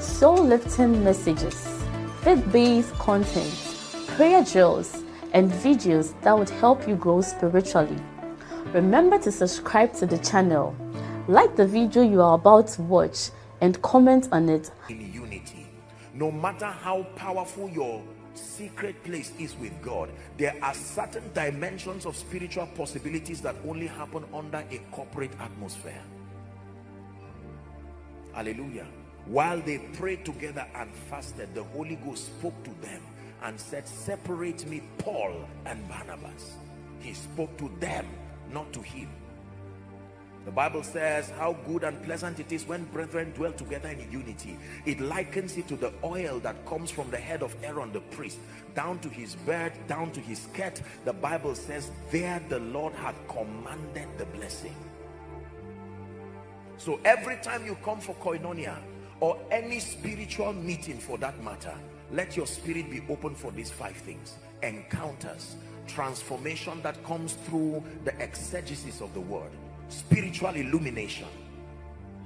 soul-lifting messages, faith-based content, prayer drills, and videos that would help you grow spiritually. Remember to subscribe to the channel, like the video you are about to watch, and comment on it. In unity, no matter how powerful your secret place is with God, there are certain dimensions of spiritual possibilities that only happen under a corporate atmosphere. Hallelujah. While they prayed together and fasted, the Holy Ghost spoke to them and said, separate me Paul and Barnabas. He spoke to them, not to him. The Bible says how good and pleasant it is when brethren dwell together in unity. It likens it to the oil that comes from the head of Aaron the priest down to his beard, down to his skirt. The Bible says there the Lord hath commanded the blessing. So every time you come for koinonia or any spiritual meeting for that matter, let your spirit be open for these five things. Encounters, transformation that comes through the exegesis of the word spiritual illumination.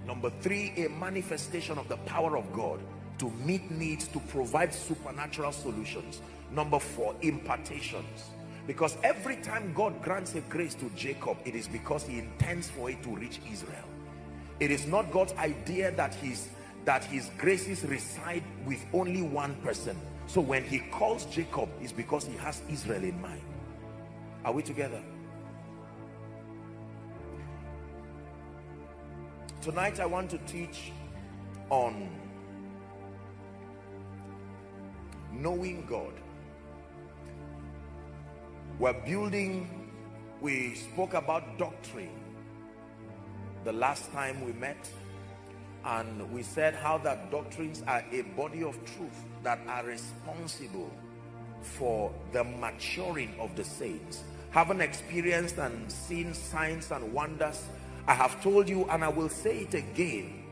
Number three a manifestation of the power of God to meet needs to provide supernatural solutions. Number four impartations. Because every time God grants a grace to Jacob it is because he intends for it to reach Israel. It is not God's idea that his that his graces reside with only one person. So when he calls Jacob it's because he has Israel in mind. Are we together? Tonight I want to teach on knowing God. We're building, we spoke about doctrine the last time we met and we said how that doctrines are a body of truth that are responsible for the maturing of the saints. Having experienced and seen signs and wonders I have told you and I will say it again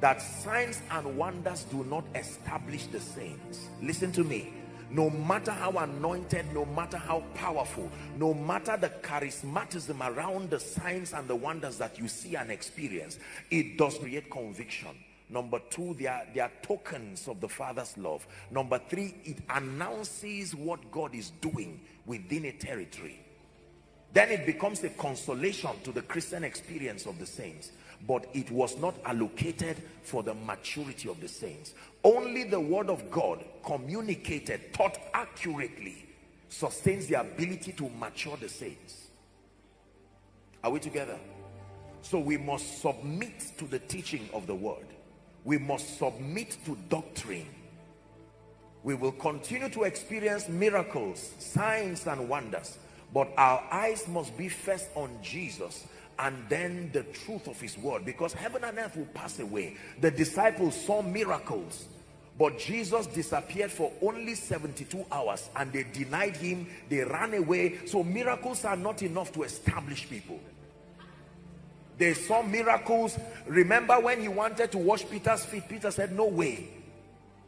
that signs and wonders do not establish the saints. Listen to me. No matter how anointed, no matter how powerful, no matter the charismatism around the signs and the wonders that you see and experience, it does create conviction. Number two, they are, they are tokens of the Father's love. Number three, it announces what God is doing within a territory then it becomes a consolation to the Christian experience of the saints but it was not allocated for the maturity of the saints. Only the word of God communicated taught accurately sustains the ability to mature the saints. Are we together? So we must submit to the teaching of the word. We must submit to doctrine. We will continue to experience miracles signs and wonders but our eyes must be first on Jesus and then the truth of his word because heaven and earth will pass away. The disciples saw miracles but Jesus disappeared for only 72 hours and they denied him. They ran away. So miracles are not enough to establish people. They saw miracles. Remember when he wanted to wash Peter's feet, Peter said, no way.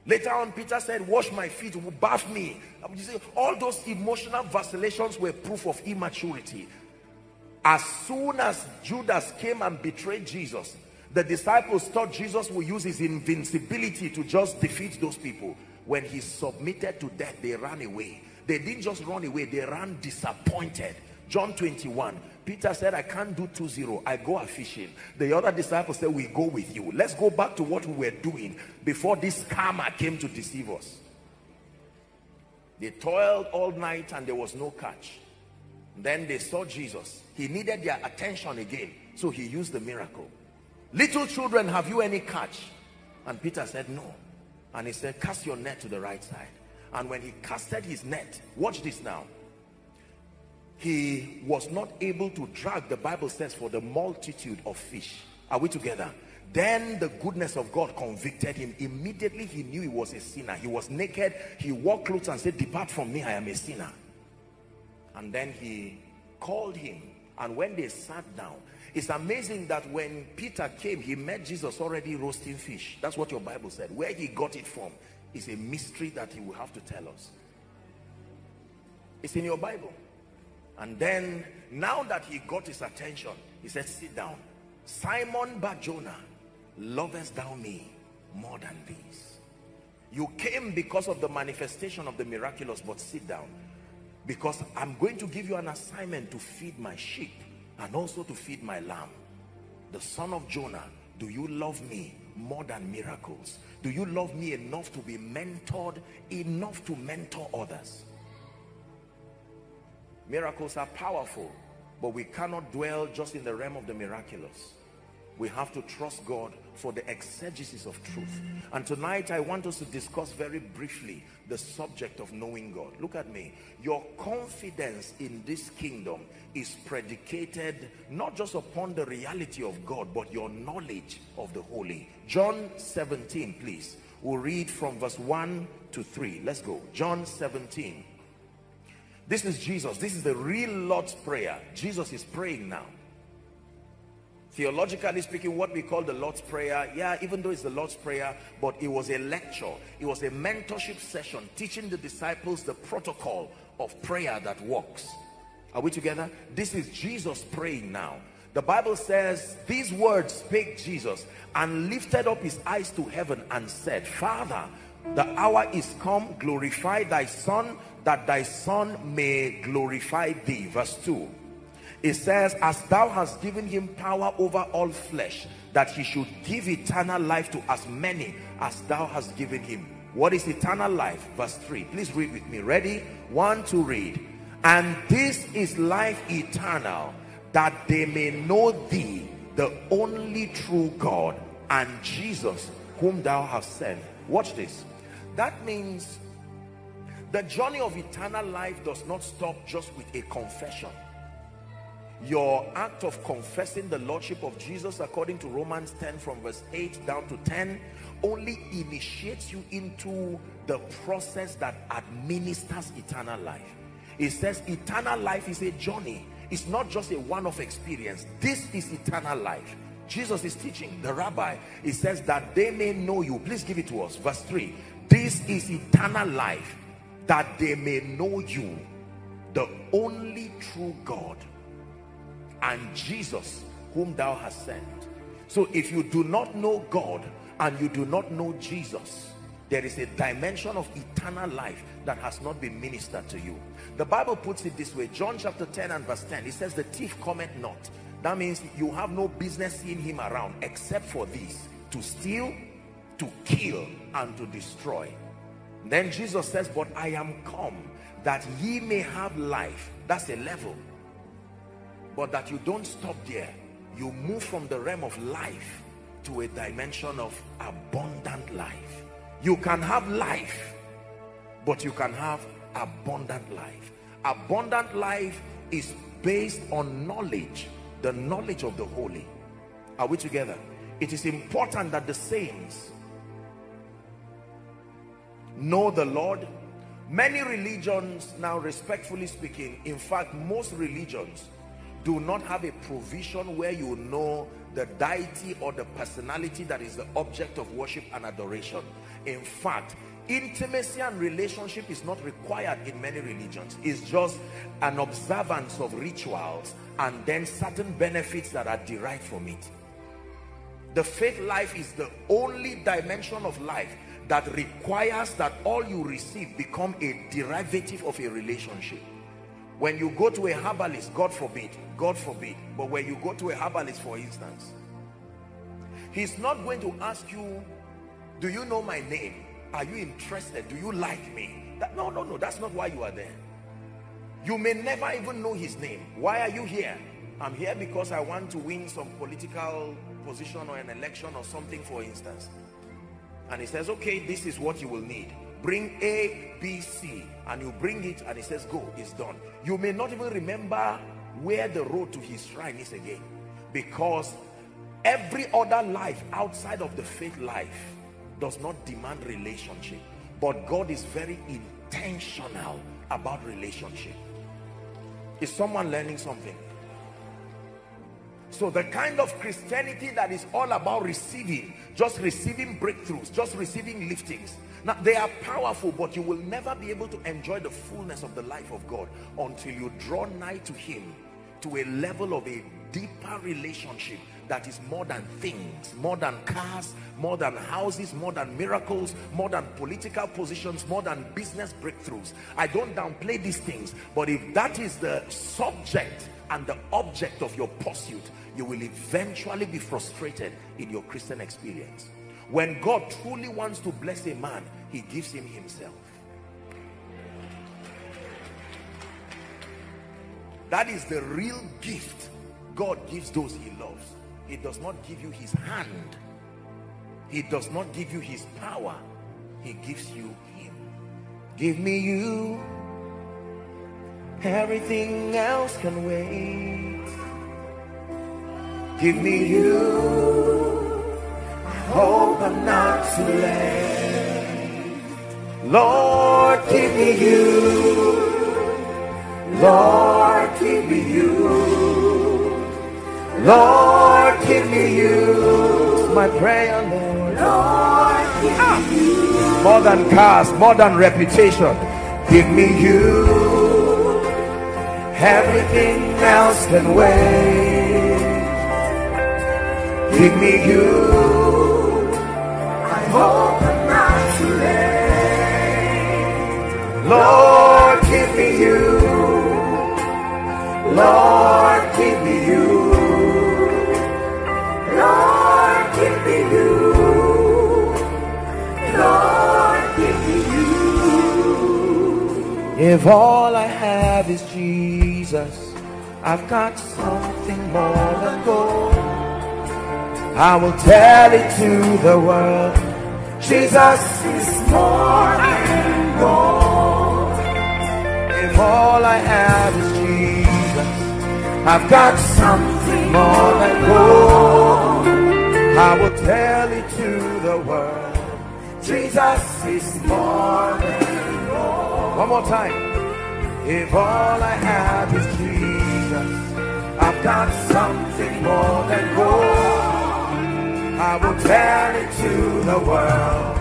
Later on, Peter said, wash my feet, bath me. You see, all those emotional vacillations were proof of immaturity. As soon as Judas came and betrayed Jesus, the disciples thought Jesus would use his invincibility to just defeat those people. When he submitted to death, they ran away. They didn't just run away, they ran disappointed. John 21, Peter said, I can't do 2-0. I go a fishing. The other disciples said, we go with you. Let's go back to what we were doing before this karma came to deceive us. They toiled all night and there was no catch. Then they saw Jesus. He needed their attention again. So he used the miracle. Little children, have you any catch? And Peter said, no. And he said, cast your net to the right side. And when he casted his net, watch this now he was not able to drag the bible says for the multitude of fish are we together then the goodness of God convicted him. Immediately he knew he was a sinner. He was naked. He wore clothes and said, depart from me, I am a sinner. And then he called him. And when they sat down, it's amazing that when Peter came, he met Jesus already roasting fish. That's what your Bible said. Where he got it from is a mystery that he will have to tell us. It's in your Bible. And then, now that he got his attention, he said, sit down. Simon Barjona, lovest thou me more than these? You came because of the manifestation of the miraculous, but sit down. Because I'm going to give you an assignment to feed my sheep and also to feed my lamb. The son of Jonah, do you love me more than miracles? Do you love me enough to be mentored, enough to mentor others? Miracles are powerful, but we cannot dwell just in the realm of the miraculous we have to trust God for the exegesis of truth. And tonight I want us to discuss very briefly the subject of knowing God. Look at me. Your confidence in this kingdom is predicated not just upon the reality of God, but your knowledge of the Holy. John 17, please. We'll read from verse 1 to 3. Let's go. John 17. This is Jesus. This is the real Lord's Prayer. Jesus is praying now theologically speaking what we call the Lord's Prayer yeah even though it's the Lord's Prayer but it was a lecture it was a mentorship session teaching the disciples the protocol of prayer that works. Are we together? This is Jesus praying now. The Bible says these words spake Jesus and lifted up his eyes to heaven and said Father the hour is come. Glorify thy son that thy son may glorify thee verse 2 it says as thou hast given him power over all flesh that he should give eternal life to as many as thou hast given him. What is eternal life? Verse 3 please read with me. Ready? One to read. And this is life eternal that they may know thee the only true God and Jesus whom thou hast sent. Watch this. That means the journey of eternal life does not stop just with a confession your act of confessing the lordship of jesus according to romans 10 from verse 8 down to 10 only initiates you into the process that administers eternal life. It says eternal life is a journey. It's not just a one-off experience. This is eternal life. Jesus is teaching the rabbi. He says that they may know you. Please give it to us. Verse 3 this is eternal life that they may know you the only true god and Jesus whom thou hast sent. So if you do not know God and you do not know Jesus there is a dimension of eternal life that has not been ministered to you. The Bible puts it this way John chapter 10 and verse 10 it says the thief cometh not. That means you have no business seeing him around except for this to steal to kill and to destroy. Then Jesus says but I am come that ye may have life. That's a level but that you don't stop there. You move from the realm of life to a dimension of abundant life. You can have life but you can have abundant life. Abundant life is based on knowledge the knowledge of the holy. Are we together? It is important that the saints know the lord. Many religions now respectfully speaking in fact most religions do not have a provision where you know the deity or the personality that is the object of worship and adoration. In fact intimacy and relationship is not required in many religions. It's just an observance of rituals and then certain benefits that are derived from it. The faith life is the only dimension of life that requires that all you receive become a derivative of a relationship when you go to a herbalist god forbid god forbid but when you go to a herbalist for instance he's not going to ask you do you know my name? Are you interested? Do you like me? That, no no no that's not why you are there. You may never even know his name. Why are you here? I'm here because i want to win some political position or an election or something for instance. And he says okay this is what you will need bring A, B, C, and you bring it and he says, go, it's done. You may not even remember where the road to his shrine is again because Every other life outside of the faith life does not demand relationship. But God is very intentional about relationship. Is someone learning something? So the kind of Christianity that is all about receiving, just receiving breakthroughs, just receiving liftings. Now they are powerful, but you will never be able to enjoy the fullness of the life of God until you draw nigh to him to a level of a deeper relationship that is more than things, more than cars, more than houses, more than miracles, more than political positions, more than business breakthroughs. I don't downplay these things, but if that is the subject and the object of your pursuit, you will eventually be frustrated in your Christian experience. When God truly wants to bless a man, he gives him himself. That is the real gift God gives those he loves. He does not give you his hand. He does not give you his power. He gives you him. Give me you. Everything else can wait. Give me you. Hope I'm not too late. Lord, give me you. Lord, give me you. Lord, give me you. My prayer, Lord. Lord, give ah. me you. More than cars, more than reputation. Give me you. Everything else can wait. Give me you. Lord, give me you. Lord, give me you. Lord, give me you. Lord, give me you. If all I have is Jesus, I've got something more than gold. I will tell it to the world. Jesus is more all I have is Jesus. I've got something more than gold. I will tell it to the world. Jesus is more than gold. One more time. If all I have is Jesus, I've got something more than gold. I will tell it to the world.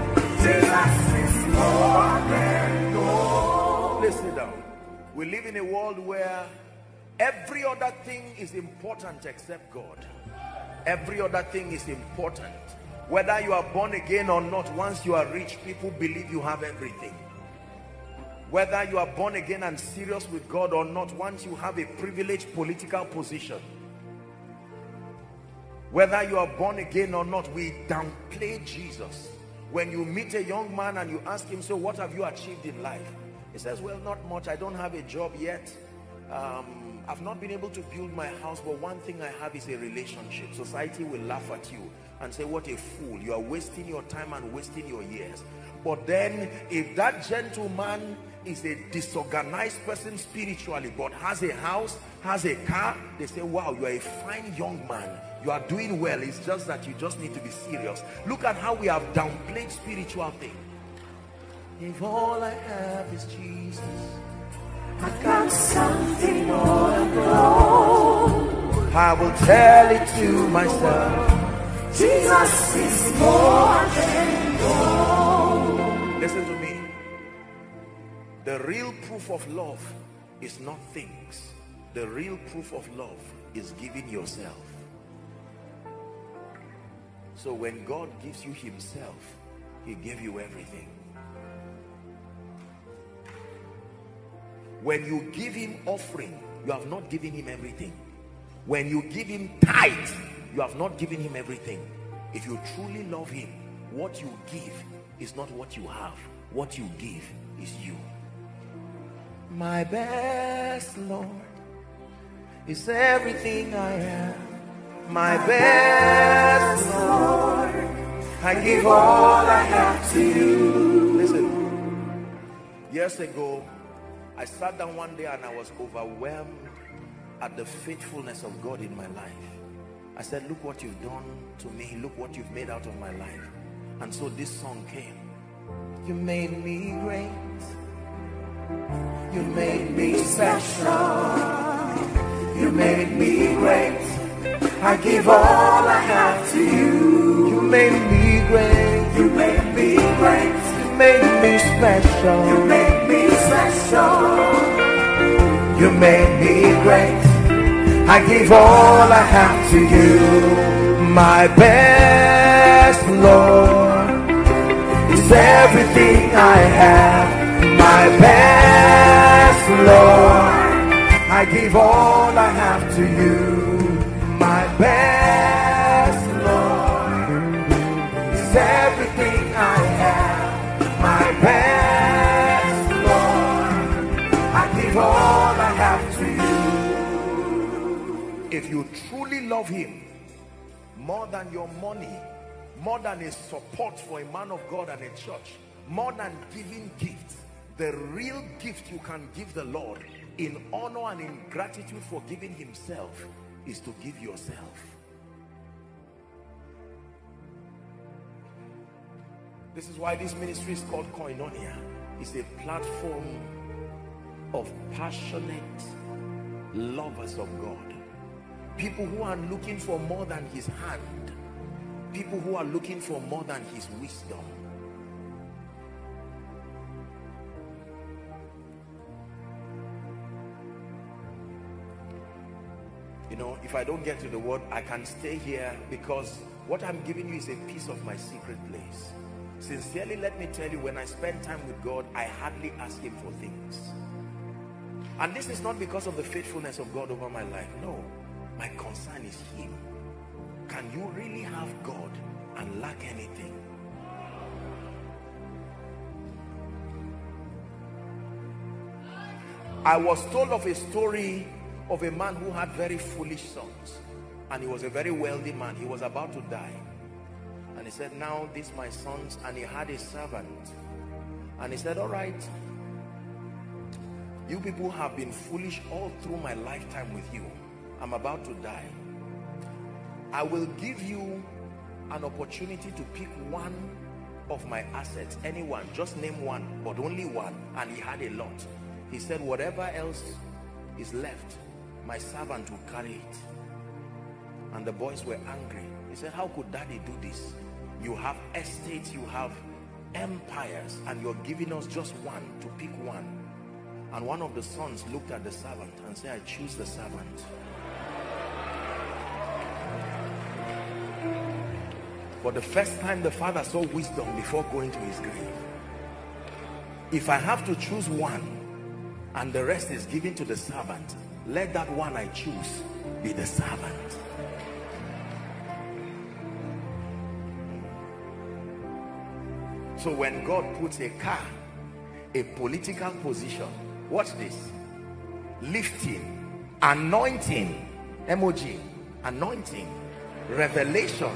We live in a world where Every other thing is important except God. Every other thing is important. Whether you are born again or not, once you are rich, people believe you have everything. Whether you are born again and serious with God or not, once you have a privileged political position. Whether you are born again or not, we downplay Jesus. When you meet a young man and you ask him, so what have you achieved in life? He says, well, not much. I don't have a job yet. Um, I've not been able to build my house, but one thing I have is a relationship. Society will laugh at you and say, what a fool. You are wasting your time and wasting your years. But then if that gentleman is a disorganized person spiritually, but has a house, has a car, they say, wow, you are a fine young man. You are doing well. It's just that you just need to be serious. Look at how we have downplayed spiritual things. If all I have is Jesus I got something more to gold. I will tell it to myself. Jesus is more than gold. Listen to me. The real proof of love is not things. The real proof of love is giving yourself. So when God gives you himself, he gave you everything. When you give him offering, you have not given him everything. When you give him tithe, you have not given him everything. If you truly love him, what you give is not what you have. What you give is you. My best, Lord, is everything I am. My best, Lord, I give all I have to you. Listen, years ago, I sat down one day and I was overwhelmed at the faithfulness of God in my life. I said, look what you've done to me. Look what you've made out of my life. And so this song came. You made me great. You made me special. You made me great. I give all I have to you. You made me great. You made me great. You made me special. You made me special. You made me great. I give all I have to you. My best, Lord, is everything I have. My best, Lord, I give all I have to you. Love him more than your money, more than a support for a man of God and a church, more than giving gifts, the real gift you can give the Lord in honor and in gratitude for giving himself is to give yourself. This is why this ministry is called Koinonia. It's a platform of passionate lovers of God. People who are looking for more than his hand. People who are looking for more than his wisdom. You know, if I don't get to the word, I can stay here because what I'm giving you is a piece of my secret place. Sincerely, let me tell you, when I spend time with God, I hardly ask him for things. And this is not because of the faithfulness of God over my life. No, my concern is him. Can you really have God and lack anything? I was told of a story of a man who had very foolish sons and he was a very wealthy man. He was about to die. And he said now these my sons and he had a servant. And he said all right. You people have been foolish all through my lifetime with you i'm about to die. I will give you an opportunity to pick one of my assets anyone just name one but only one and he had a lot. He said whatever else is left my servant will carry it. And the boys were angry. He said how could daddy do this? You have estates you have empires and you're giving us just one to pick one. And one of the sons looked at the servant and said i choose the servant for the first time the father saw wisdom before going to his grave if i have to choose one and the rest is given to the servant let that one I choose be the servant. So when God puts a car, a political position, watch this, lifting, anointing, emoji, anointing, revelation.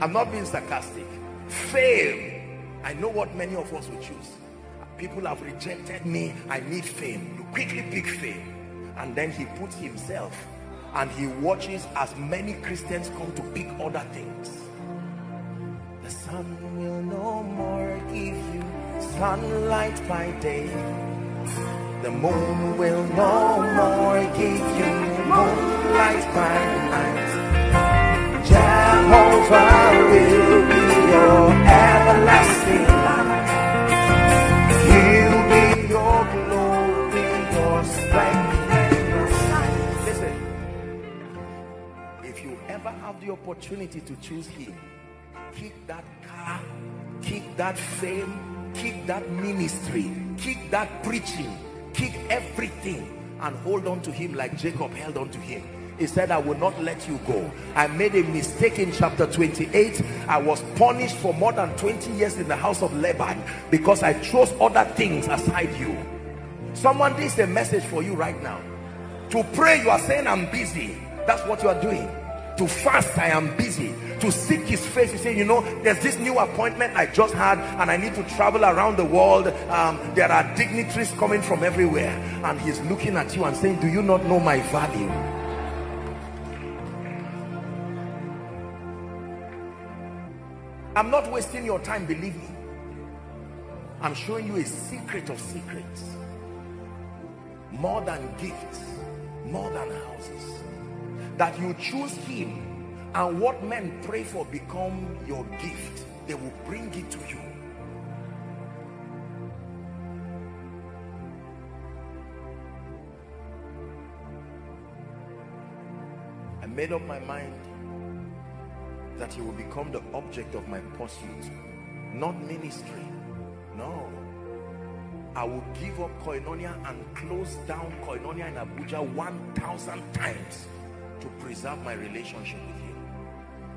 I'm not being sarcastic. Fame. I know what many of us will choose. People have rejected me. I need fame. You quickly pick fame and then he puts himself and he watches as many Christians come to pick other things. The sun will no more give you sunlight by day. The moon will no more give you moonlight by night. The opportunity to choose him. Kick that car kick that fame kick that ministry kick that preaching kick everything and hold on to him like Jacob held on to him. He said I will not let you go. I made a mistake in chapter 28 I was punished for more than 20 years in the house of Laban because I chose other things aside you. Someone this is a message for you right now. To pray you are saying I'm busy. That's what you are doing to fast I am busy. To seek his face you say you know there's this new appointment I just had and I need to travel around the world. Um, there are dignitaries coming from everywhere. And he's looking at you and saying do you not know my value? I'm not wasting your time believe me. I'm showing you a secret of secrets. More than gifts more than houses. That you choose him and what men pray for become your gift. They will bring it to you. I made up my mind that he will become the object of my pursuit, not ministry. No. I will give up Koinonia and close down Koinonia in Abuja 1,000 times to preserve my relationship with him.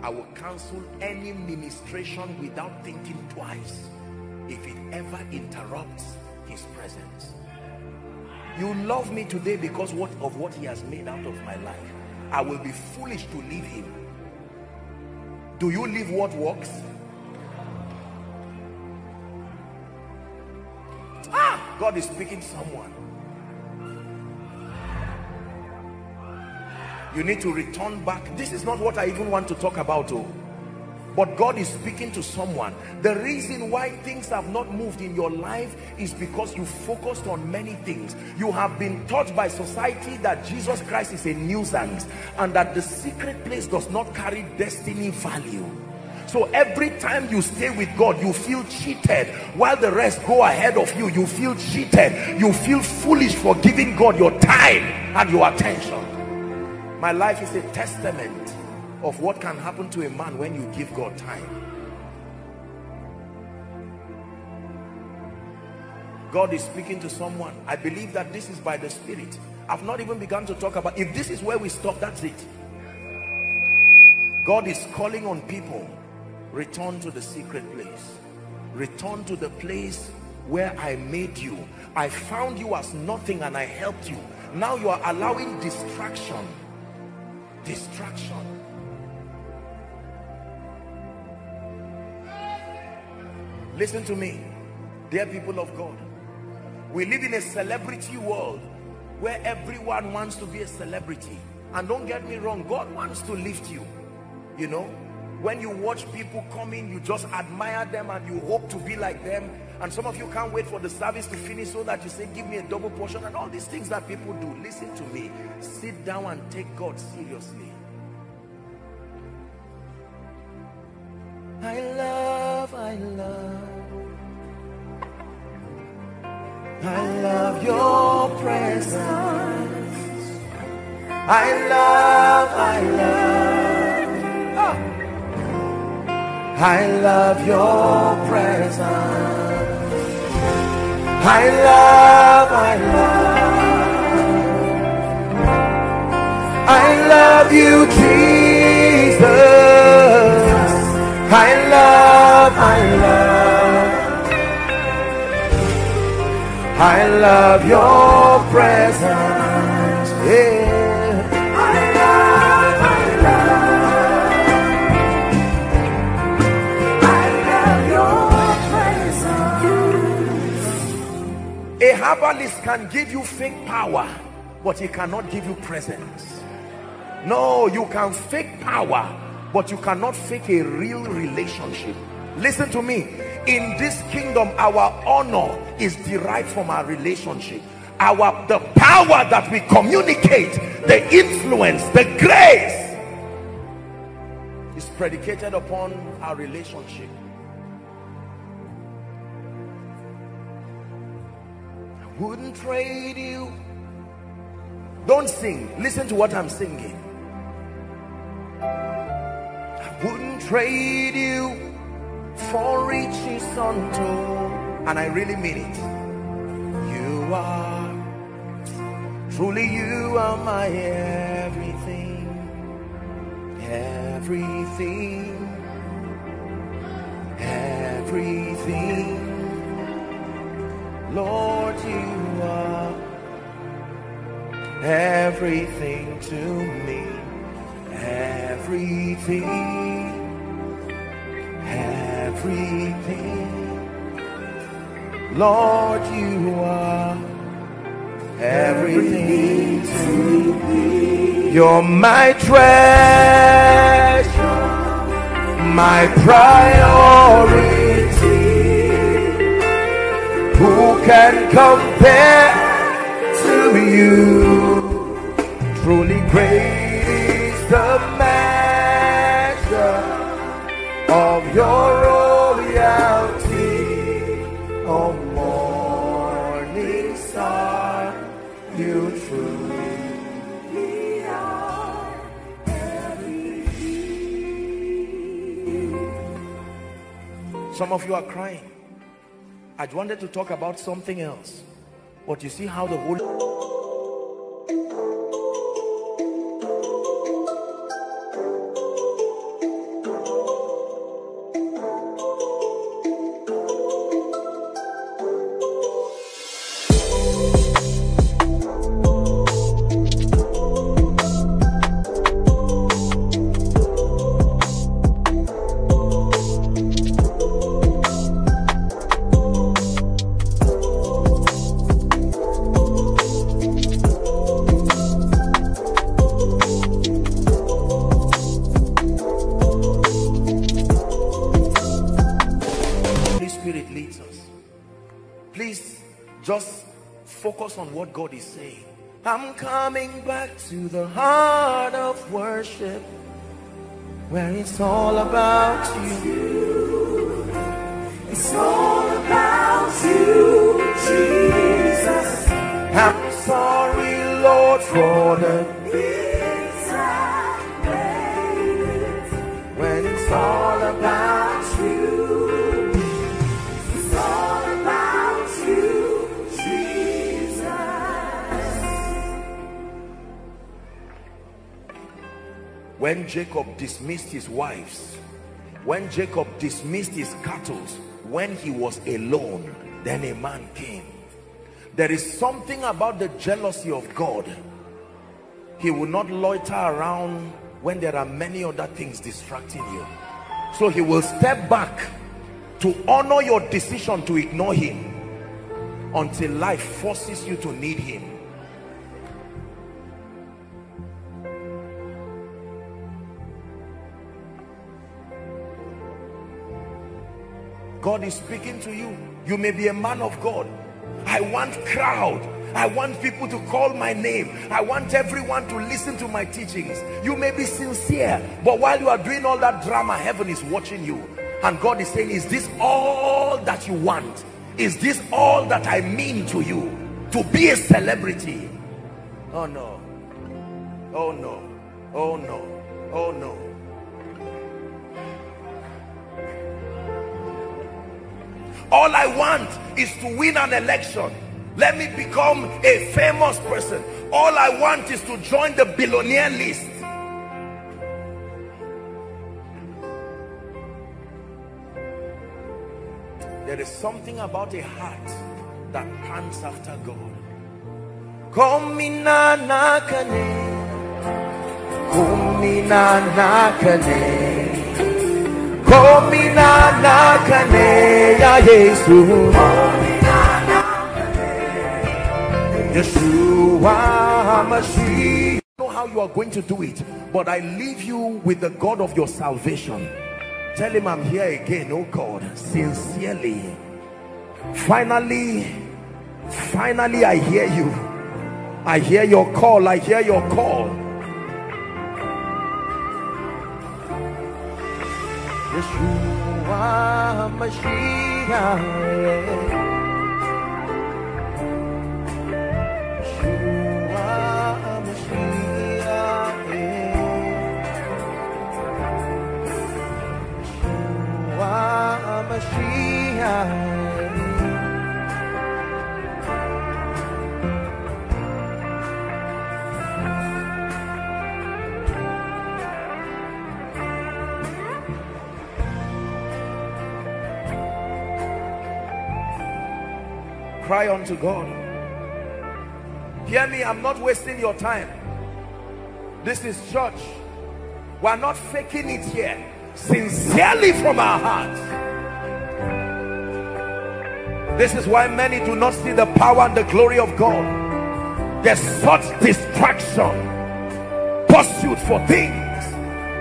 I will cancel any ministration without thinking twice if it ever interrupts his presence. You love me today because what of what he has made out of my life. I will be foolish to leave him. Do you leave what works? Ah, God is speaking to someone. You need to return back this is not what i even want to talk about oh but God is speaking to someone. The reason why things have not moved in your life is because you focused on many things. You have been taught by society that Jesus Christ is a nuisance and that the secret place does not carry destiny value. So every time you stay with God, you feel cheated while the rest go ahead of you. You feel cheated. You feel foolish for giving God your time and your attention. My life is a testament of what can happen to a man when you give God time. God is speaking to someone. I believe that this is by the Spirit. I've not even begun to talk about, if this is where we stop, that's it. God is calling on people, return to the secret place. Return to the place where I made you. I found you as nothing and I helped you. Now you are allowing distraction distraction. Listen to me dear people of God. We live in a celebrity world where everyone wants to be a celebrity. And don't get me wrong God wants to lift you. You know when you watch people coming you just admire them and you hope to be like them and some of you can't wait for the service to finish so that you say give me a double portion and all these things that people do. Listen to me. Sit down and take God seriously. I love I love. I love your presence. I love I love. Oh. I love your presence I love, I love. I love you, Jesus. I love, I love. I love your presence. Herbalist can give you fake power but he cannot give you presence. No you can fake power but you cannot fake a real relationship. Listen to me. In this kingdom our honor is derived from our relationship. Our the power that we communicate the influence the grace is predicated upon our relationship wouldn't trade you. Don't sing. Listen to what i'm singing. I wouldn't trade you for riches untold and i really mean it. You are truly you are my everything everything everything. Lord, everything to me, everything, everything. Lord, you are everything to me. You're my treasure, my priority. Who can compare to you? Truly great is the measure of your royalty. Oh, morning star, you truly are. Some of you are crying. I wanted to talk about something else. But you see how the Holy I'm coming back to the heart of worship where it's all about you. It's all about you, Jesus. I'm sorry, Lord, for the when Jacob dismissed his wives when Jacob dismissed his cattle when he was alone then a man came. There is something about the jealousy of God. He will not loiter around when there are many other things distracting you. So he will step back to honor your decision to ignore him until life forces you to need him God is speaking to you. You may be a man of God. I want crowd. I want people to call my name. I want everyone to listen to my teachings. You may be sincere, but while you are doing all that drama, heaven is watching you. And God is saying, is this all that you want? Is this all that I mean to you? To be a celebrity? Oh no. Oh no. Oh no. Oh no. All I want is to win an election. Let me become a famous person. All I want is to join the billionaire list. There is something about a heart that pants after God. Komina nakane Mashiach know how you are going to do it but I leave you with the God of your salvation. Tell him I'm here again oh God sincerely. Finally finally I hear you. I hear your call I hear your call Yeshua Mashiach cry unto God. Hear me I'm not wasting your time. This is church. We're not faking it here. Sincerely from our hearts. This is why many do not see the power and the glory of God. There's such distraction pursuit for things.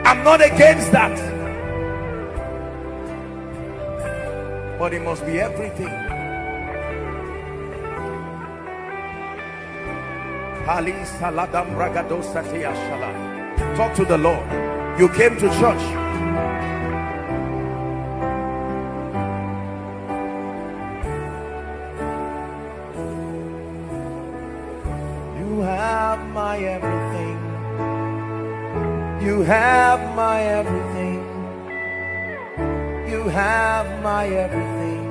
I'm not against that. But it must be everything. Talk to the Lord. You came to church. You have my everything. You have my everything. You have my everything.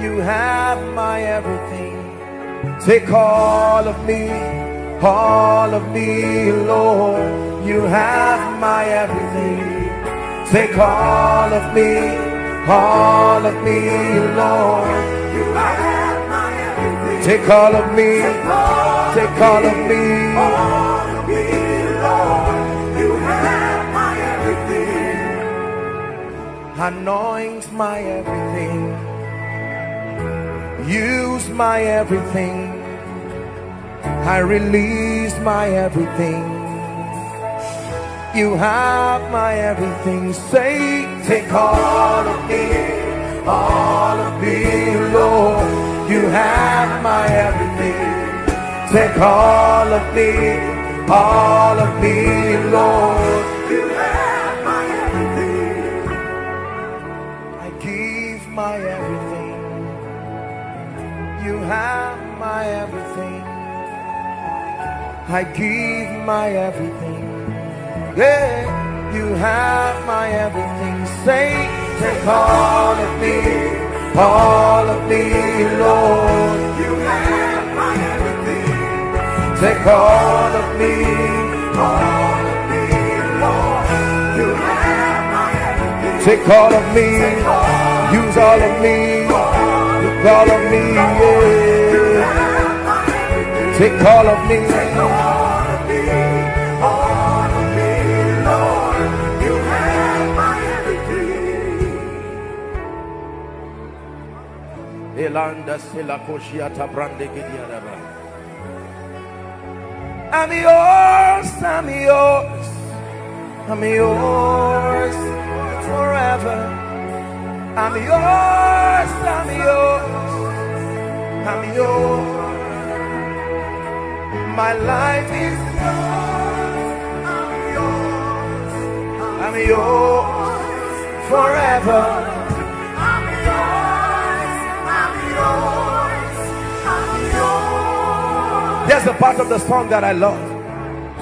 You have my everything. Take all of me, all of me, Lord. You have my everything. Take all of me, all of me, Lord. You have my everything. Take all of me, take all of me. All of me, Lord. You have my everything. Anoint my everything. Use my everything. I release my everything. You have my everything. Say, take all of me, all of me, Lord. You have my everything. Take all of me, all of me, Lord. You have my everything. I give my everything. You have my everything. I give my everything. Yeah, you have my everything. Say, take all of me, all of me, Lord. You have my everything. Take all of me, All of me, Lord. You have my everything. take all of me, use all of me, use all of me, yeah. Have my everything. Take all of me. All of me. All of me, Lord. You have my everything. Elanda sila koshiata brande gidiadaba. I'm yours, I'm yours, I'm yours forever. I'm yours, I'm yours, I'm yours. My life is yours, I'm yours, I'm yours forever. There's a part of the song that I love.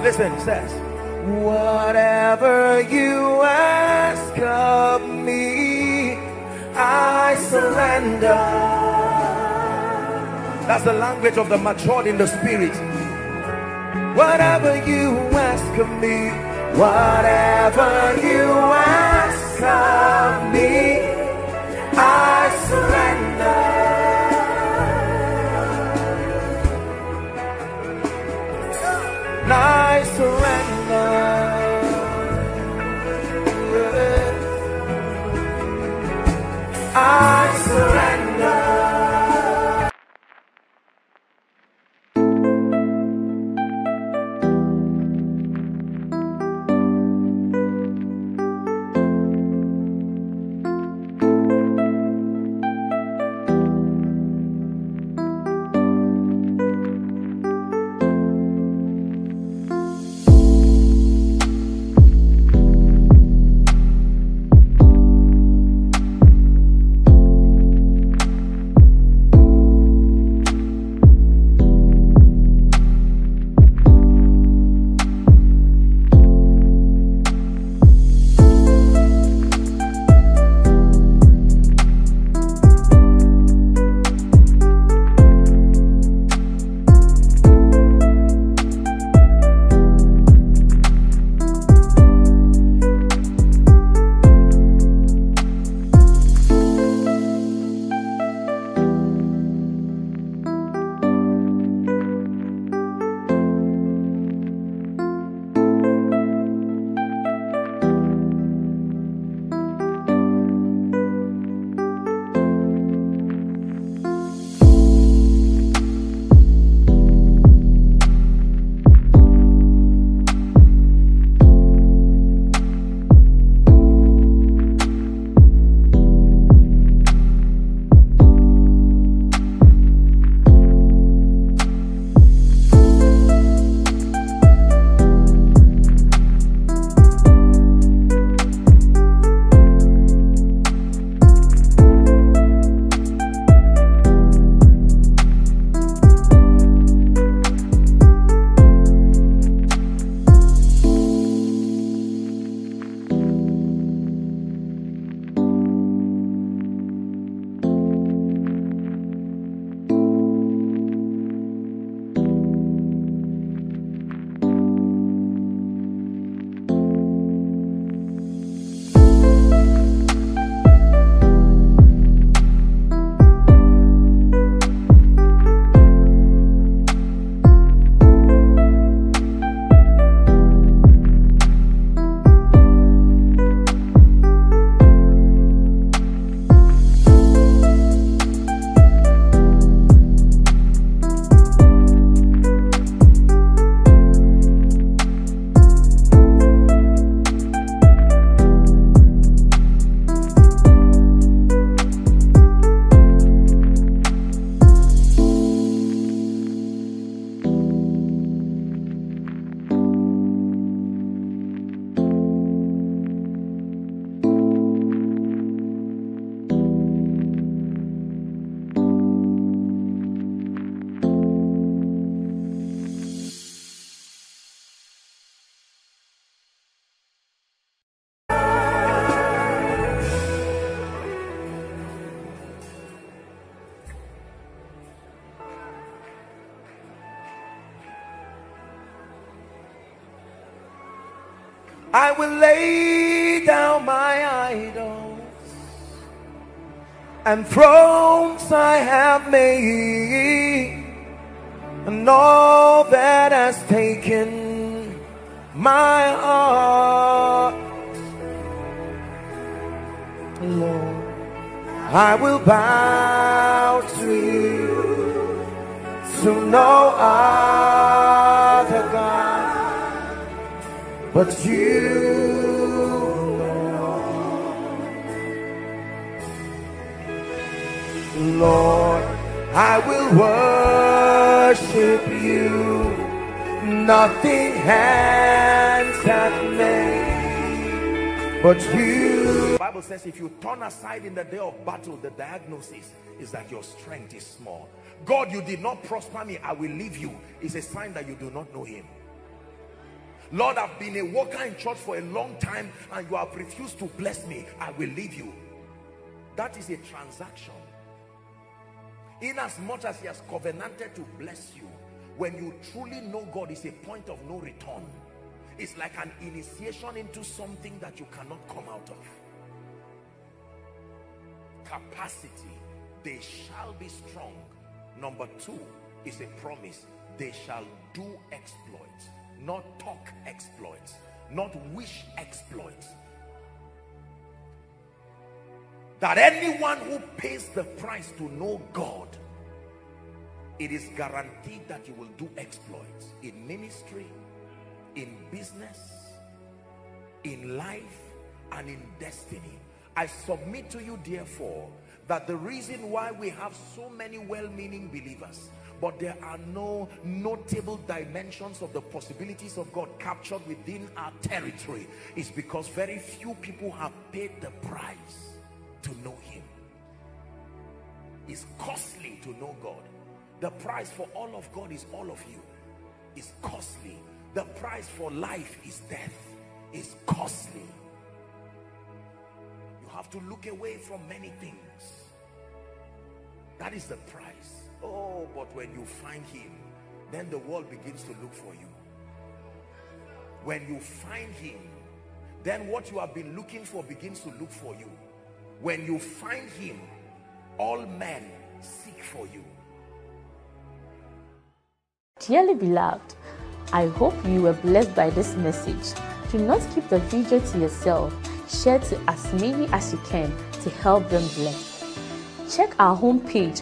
Listen, it says, Whatever you ask of me, I surrender. That's the language of the matured in the spirit. Whatever you ask of me, whatever you ask of me, I I I will lay down my idols and thrones I have made, and all that has taken my heart. Lord, I will bow to you, to no other God but you. Lord, I will worship you. Nothing hands have made but you. The Bible says if you turn aside in the day of battle, the diagnosis is that your strength is small. God, you did not prosper me, I will leave you. Is a sign that you do not know him. Lord, I've been a worker in church for a long time and you have refused to bless me. I will leave you. That is a transaction. In as much as he has covenanted to bless you, when you truly know God is a point of no return. It's like an initiation into something that you cannot come out of. Capacity. They shall be strong. Number two is a promise. They shall do exploits not talk exploits, not wish exploits. That anyone who pays the price to know God, it is guaranteed that you will do exploits in ministry, in business, in life, and in destiny. I submit to you, therefore, that the reason why we have so many well-meaning believers but there are no notable dimensions of the possibilities of God captured within our territory. Is because very few people have paid the price to know him. It's costly to know God. The price for all of God is all of you. It's costly. The price for life is death. Is costly. You have to look away from many things. That is the price Oh, but when you find him, then the world begins to look for you. When you find him, then what you have been looking for begins to look for you. When you find him, all men seek for you. Dearly beloved, I hope you were blessed by this message. Do not keep the video to yourself. Share to as many as you can to help them bless. Check our homepage